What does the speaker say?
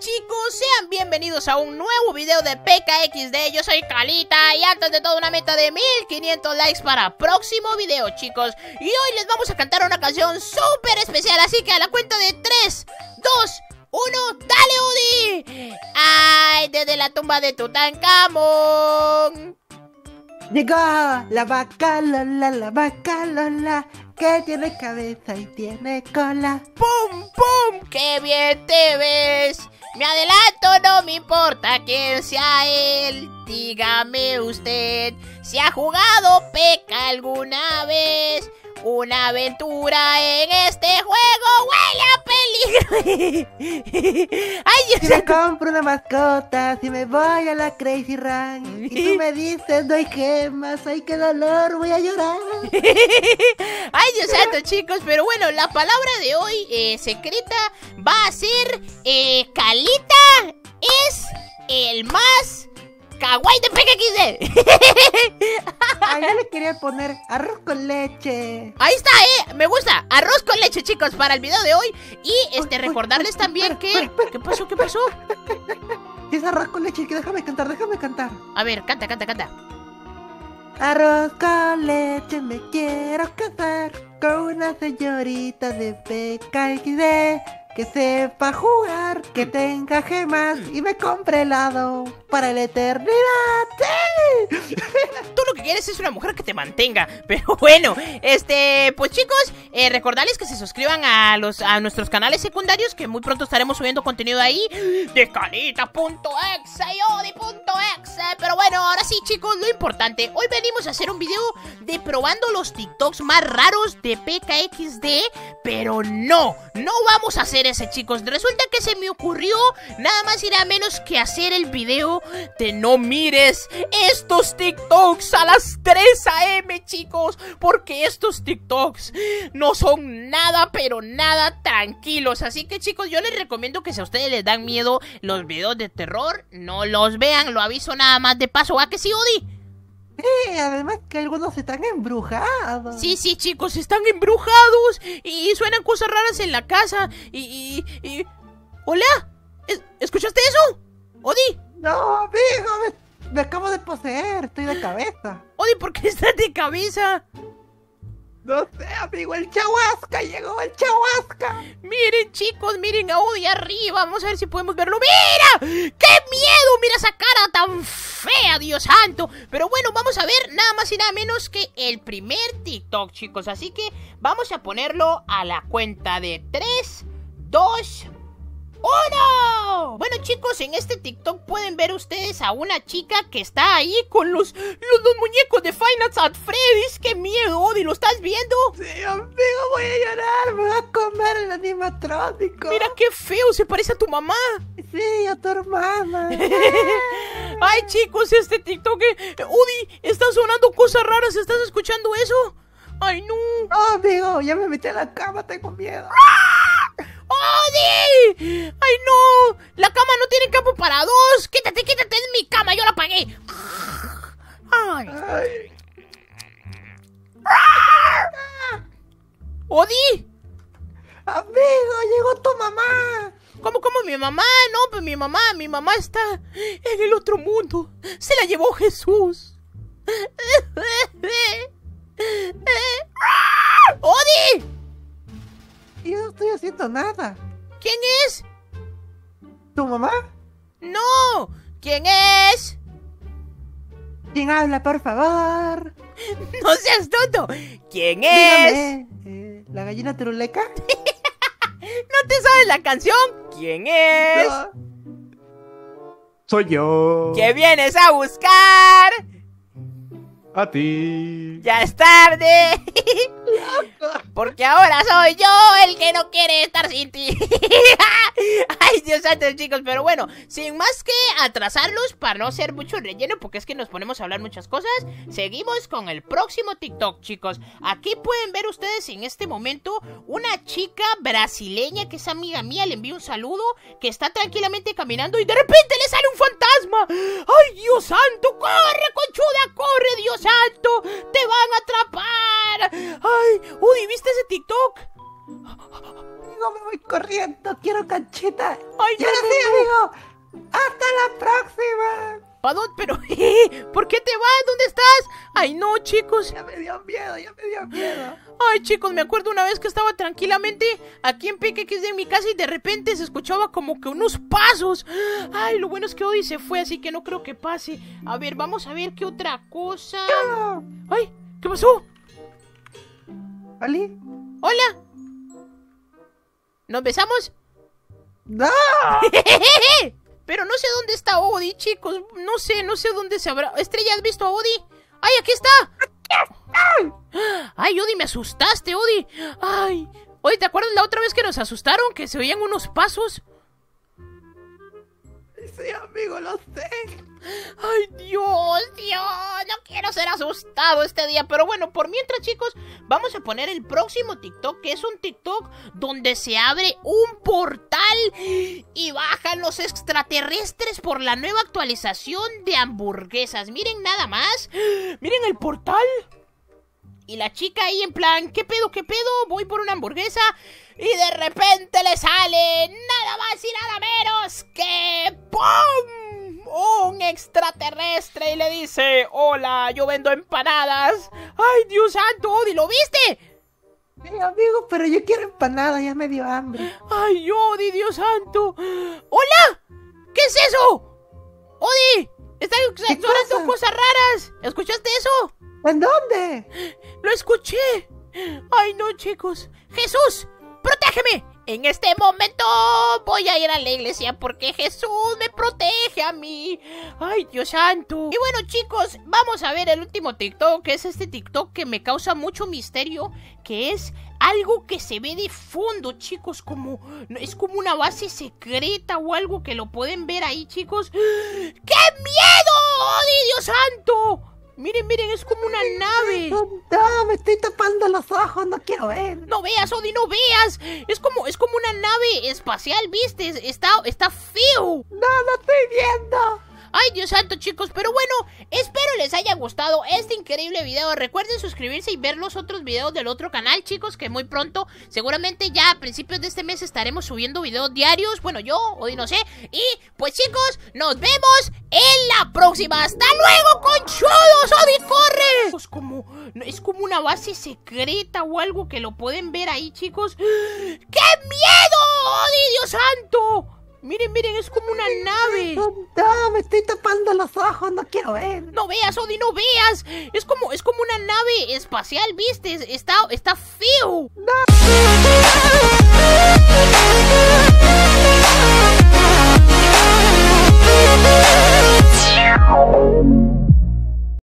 chicos, sean bienvenidos a un nuevo video de PKXD, yo soy Calita y antes de todo una meta de 1500 likes para próximo video chicos Y hoy les vamos a cantar una canción súper especial, así que a la cuenta de 3, 2, 1, ¡dale Udi! ¡Ay, desde la tumba de Tutankamón! Llegó la vaca Lola, la vaca Lola, que tiene cabeza y tiene cola. ¡Pum, pum! ¡Qué bien te ves! Me adelanto, no me importa quién sea él. Dígame usted si ha jugado peca alguna vez. Una aventura en este juego a peligro. Ay, yo si me compro una mascota, si me voy a la Crazy Run y tú me dices no hay gemas, ay qué dolor, voy a llorar. Ay, Dios santo, chicos, pero bueno, la palabra de hoy eh, secreta va a ser eh, Calita es el más kawaii de PKXD. Ay, yo le quería poner arroz con leche. Ahí está, eh. Me gusta. Arroz con leche, chicos, para el video de hoy. Y este, recordarles también que. ¿Qué pasó? ¿Qué pasó? Es arroz con leche, que déjame cantar, déjame cantar. A ver, canta, canta, canta. Arroz con leche me quiero casar con una señorita de PKXD que sepa jugar, que tenga gemas y me compre helado para la eternidad. Tú lo que quieres es una mujer que te mantenga. Pero bueno, este, pues chicos, eh, recordarles que se suscriban a los a nuestros canales secundarios, que muy pronto estaremos subiendo contenido ahí de calita.exe y odi.exe. Pero bueno, ahora sí, chicos, lo importante. Hoy venimos a hacer un video de probando los TikToks más raros de PKXD, pero no, no vamos a hacer ese, chicos. Resulta que se me ocurrió nada más irá menos que hacer el video de no mires estos TikToks a las 3 a.m., chicos. Porque estos TikToks no son nada, pero nada tranquilos. Así que, chicos, yo les recomiendo que si a ustedes les dan miedo los videos de terror, no los vean. Lo aviso nada más de paso. ¿A que sí, Odi? Sí, además que algunos están embrujados. Sí, sí, chicos, están embrujados y suenan cosas raras en la casa y... y, ¿Hola? ¿Escuchaste eso? ¿Odi? No, amigo, me, me, acabo de poseer, estoy de cabeza. Odi, ¿por qué estás de cabeza? No sé, amigo, el chahuasca, llegó el chahuasca. Miren, chicos, miren a Odi arriba. Vamos a ver si podemos verlo. ¡Mira! ¡Qué miedo! ¡Mira esa cara tan fea, Dios santo! Pero bueno, vamos a ver nada más y nada menos que el primer TikTok, chicos. Así que vamos a ponerlo a la cuenta de 3, 2, ¡Hola! Bueno chicos, en este TikTok pueden ver ustedes a una chica que está ahí con los, los dos muñecos de Finance at Freddy's. ¡Qué miedo, Odi! ¿Lo estás viendo? Sí, amigo, voy a llorar. Me va a comer el animatrónico. Mira qué feo, se parece a tu mamá. Sí, a tu hermana. Ay chicos, este TikTok... Eh, Odi, están sonando cosas raras. ¿Estás escuchando eso? ¡Ay, no! No, amigo, ya me metí a la cama, tengo miedo. ¡Odi! ¡Ay, no! La cama no tiene campo para dos. Quítate, quítate, es mi cama, yo la pagué. ¡Ay! Ay. ¡Odi! Amigo, llegó tu mamá. ¿Cómo, cómo mi mamá? No, pues mi mamá, mi mamá está en el otro mundo. Se la llevó Jesús. ¡Odi! Yo no estoy haciendo nada. ¿Quién es? ¿Tu mamá? No. ¿Quién es? ¿Quién habla, por favor? No seas tonto. ¿Quién es? Eh, ¿La gallina turuleca? ¿No te sabes la canción? ¿Quién es? Soy yo. ¿Qué vienes a buscar? A ti. Ya es tarde. Porque ahora soy yo el que no quiere estar sin ti. Ay, Dios santo, chicos. Pero bueno, sin más que atrasarlos para no hacer mucho relleno, porque es que nos ponemos a hablar muchas cosas, seguimos con el próximo TikTok, chicos. Aquí pueden ver ustedes en este momento una chica brasileña que es amiga mía. Le envío un saludo, que está tranquilamente caminando y de repente le sale un fantasma. ¡Ay, Dios santo! ¡Corre, conchuda! Uy, ¿viste ese TikTok? Amigo, me voy corriendo. Quiero canchita. Ay, Y ahora no, no, no. Hasta la próxima. ¿Pa dónde? Pero, eh, ¿por qué te vas? ¿Dónde estás? Ay, no, chicos. Ya me dio miedo, ya me dio miedo. Ay, chicos, me acuerdo una vez que estaba tranquilamente aquí en PKX en mi casa y de repente se escuchaba como que unos pasos. Ay, lo bueno es que Odi se fue, así que no creo que pase. A ver, vamos a ver qué otra cosa. Ay, ¿qué pasó? ¿Ali? Hola. ¿Nos besamos? ¡No! Pero no sé dónde está Odi, chicos. No sé, no sé dónde se habrá. Estrella, ¿has visto a Odi? ¡Ay, aquí está! ¡Ay, Odi, me asustaste, Odi! ¡Ay! Oye, ¿te acuerdas la otra vez que nos asustaron? Que se oían unos pasos. Sí, amigo, lo sé. ¡Ay, Dios! Asustado este día. Pero bueno, por mientras, chicos, vamos a poner el próximo TikTok, que es un TikTok donde se abre un portal y bajan los extraterrestres por la nueva actualización de hamburguesas. Miren nada más. Miren el portal. Y la chica ahí en plan, ¿qué pedo, qué pedo? Voy por una hamburguesa. Y de repente le sale nada más y nada menos que ¡PUM! Un extraterrestre y le dice, hola, yo vendo empanadas. ¡Ay, Dios santo, Odi, ¿lo viste? Sí, amigo, pero yo quiero empanada, ya me dio hambre. ¡Ay, Odi, Dios santo! ¡Hola! ¿Qué es eso? ¡Odi! ¡Están pasa? cosas raras! ¿Escuchaste eso? ¿En dónde? ¡Lo escuché! ¡Ay, no, chicos! ¡Jesús! ¡Protégeme! En este momento voy a ir a la iglesia porque Jesús me protege a mí. ¡Ay, Dios santo! Y bueno, chicos, vamos a ver el último TikTok, que es este TikTok que me causa mucho misterio, que es algo que se ve de fondo, chicos, como es como una base secreta o algo que lo pueden ver ahí, chicos. ¡Qué miedo! ¡Ay, Dios santo! Miren, miren, es como una nave. No, no, me estoy tapando los ojos, no quiero ver. No veas, Odi, no veas. Es como, es como una nave espacial, ¿viste? Está, está feo. No, no estoy viendo. Ay, Dios santo, chicos. Pero bueno, espero les haya gustado este increíble video. Recuerden suscribirse y ver los otros videos del otro canal, chicos. Que muy pronto, seguramente ya a principios de este mes estaremos subiendo videos diarios. Bueno, yo, hoy no sé. Y pues, chicos, nos vemos en la próxima. ¡Hasta luego, conchudos! ¡Odi, corre! Es como, es como una base secreta o algo que lo pueden ver ahí, chicos. ¡Qué miedo! ¡Odi, Dios santo! Miren, miren, es como una nave. No, no, me estoy tapando los ojos, no quiero ver. No veas, Odi, no veas. Es como, es como una nave espacial, ¿viste? Está, está feo. No.